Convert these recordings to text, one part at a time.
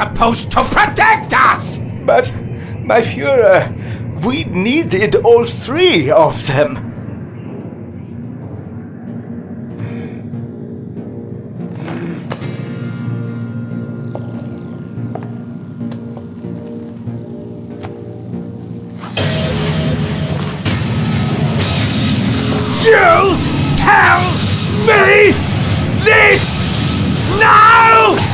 Supposed to protect us! But, my Fuhrer, we needed all three of them. You tell me this now!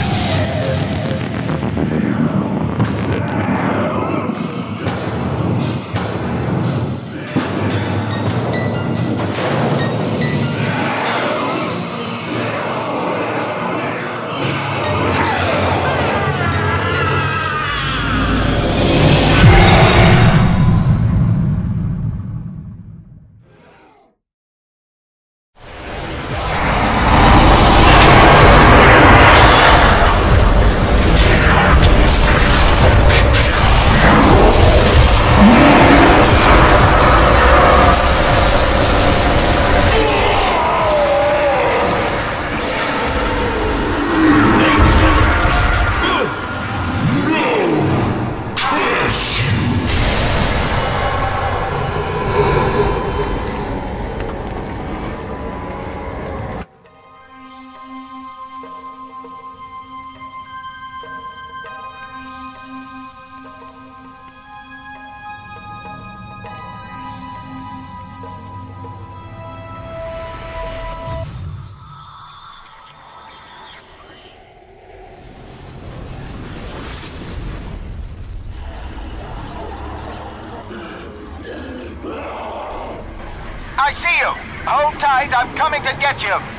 Tight, I'm coming to get you!